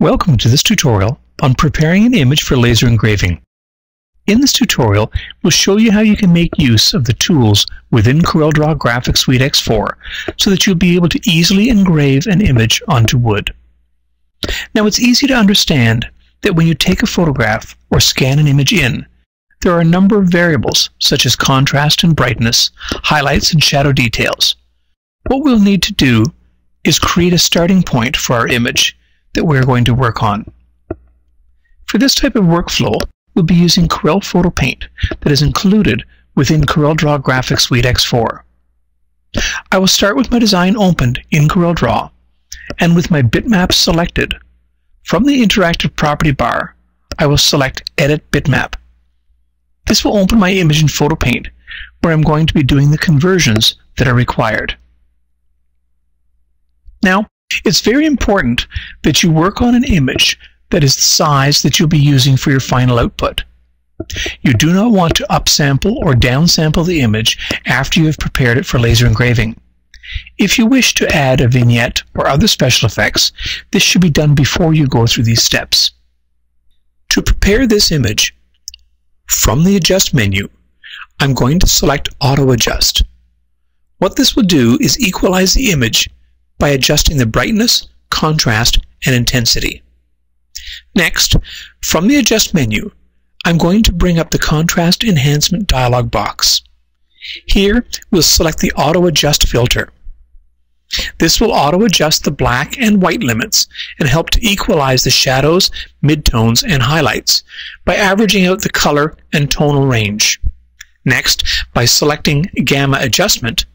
Welcome to this tutorial on preparing an image for laser engraving. In this tutorial, we'll show you how you can make use of the tools within CorelDRAW Graphics Suite X4 so that you'll be able to easily engrave an image onto wood. Now it's easy to understand that when you take a photograph or scan an image in, there are a number of variables such as contrast and brightness, highlights and shadow details. What we'll need to do is create a starting point for our image that we're going to work on. For this type of workflow, we'll be using Corel Photo Paint that is included within CorelDRAW Graphics Suite X4. I will start with my design opened in CorelDRAW and with my bitmap selected. From the interactive property bar, I will select Edit Bitmap. This will open my image in Photo Paint where I'm going to be doing the conversions that are required. Now, it's very important that you work on an image that is the size that you'll be using for your final output. You do not want to upsample or downsample the image after you have prepared it for laser engraving. If you wish to add a vignette or other special effects, this should be done before you go through these steps. To prepare this image, from the Adjust menu, I'm going to select Auto Adjust. What this will do is equalize the image by adjusting the brightness, contrast, and intensity. Next, from the Adjust menu, I'm going to bring up the Contrast Enhancement dialog box. Here, we'll select the Auto Adjust filter. This will auto-adjust the black and white limits and help to equalize the shadows, midtones, and highlights by averaging out the color and tonal range. Next, by selecting Gamma Adjustment,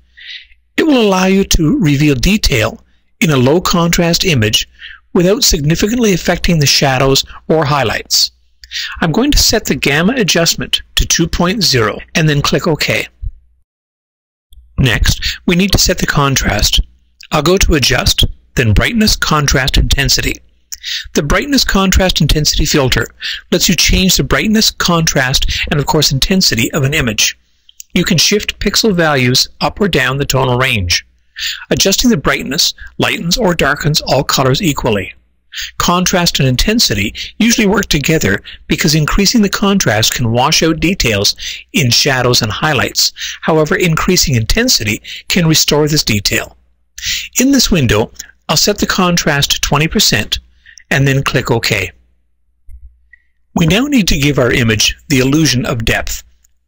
it will allow you to reveal detail in a low contrast image without significantly affecting the shadows or highlights. I'm going to set the gamma adjustment to 2.0 and then click OK. Next, we need to set the contrast. I'll go to Adjust, then Brightness, Contrast, Intensity. The Brightness, Contrast, Intensity filter lets you change the brightness, contrast, and of course intensity of an image. You can shift pixel values up or down the tonal range. Adjusting the brightness lightens or darkens all colors equally. Contrast and intensity usually work together because increasing the contrast can wash out details in shadows and highlights. However, increasing intensity can restore this detail. In this window, I'll set the contrast to 20% and then click OK. We now need to give our image the illusion of depth.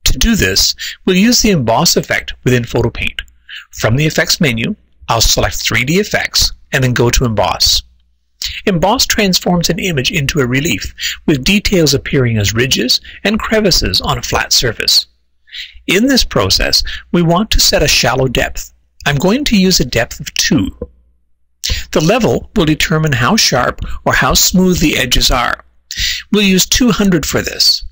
To do this, we'll use the emboss effect within Photo Paint. From the Effects menu, I'll select 3D Effects and then go to Emboss. Emboss transforms an image into a relief with details appearing as ridges and crevices on a flat surface. In this process, we want to set a shallow depth. I'm going to use a depth of 2. The level will determine how sharp or how smooth the edges are. We'll use 200 for this.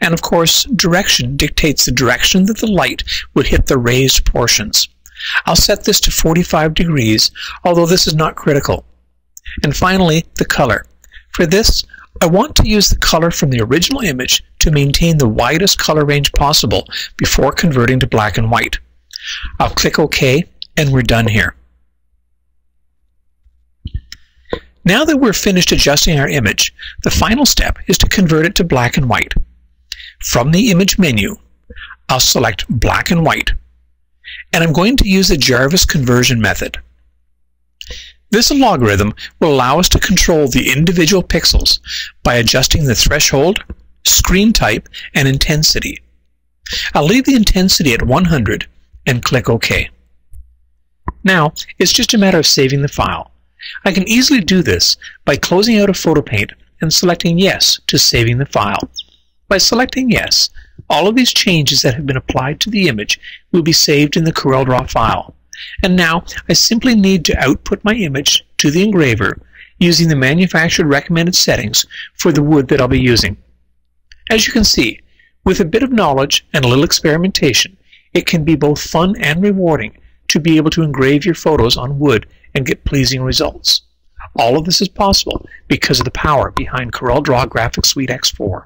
And of course, direction dictates the direction that the light would hit the raised portions. I'll set this to 45 degrees, although this is not critical. And finally, the color. For this, I want to use the color from the original image to maintain the widest color range possible before converting to black and white. I'll click OK, and we're done here. Now that we're finished adjusting our image, the final step is to convert it to black and white. From the Image menu, I'll select Black and White and I'm going to use the Jarvis conversion method. This logarithm will allow us to control the individual pixels by adjusting the threshold, screen type, and intensity. I'll leave the intensity at 100 and click OK. Now, it's just a matter of saving the file. I can easily do this by closing out of PhotoPaint and selecting Yes to saving the file. By selecting Yes, all of these changes that have been applied to the image will be saved in the CorelDRAW file. And now I simply need to output my image to the engraver using the manufactured recommended settings for the wood that I'll be using. As you can see, with a bit of knowledge and a little experimentation, it can be both fun and rewarding to be able to engrave your photos on wood and get pleasing results. All of this is possible because of the power behind CorelDRAW Graphics Suite X4.